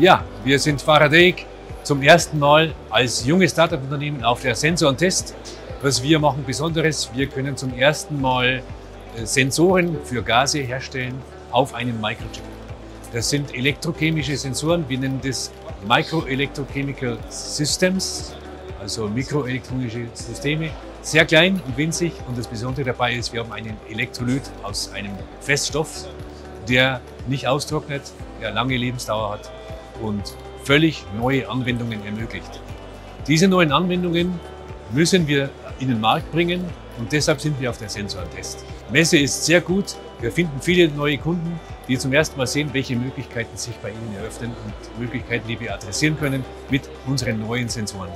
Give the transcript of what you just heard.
Ja, wir sind Faraday zum ersten Mal als junges Startup-Unternehmen auf der Sensor Test. Was wir machen Besonderes, wir können zum ersten Mal äh, Sensoren für Gase herstellen auf einem Microchip. Das sind elektrochemische Sensoren, wir nennen das Microelectrochemical Systems, also mikroelektronische Systeme. Sehr klein und winzig und das Besondere dabei ist, wir haben einen Elektrolyt aus einem Feststoff, der nicht austrocknet, der lange Lebensdauer hat und völlig neue Anwendungen ermöglicht. Diese neuen Anwendungen müssen wir in den Markt bringen und deshalb sind wir auf der Sensortest. Messe ist sehr gut. Wir finden viele neue Kunden, die zum ersten Mal sehen, welche Möglichkeiten sich bei ihnen eröffnen und Möglichkeiten, die wir adressieren können mit unseren neuen Sensoren.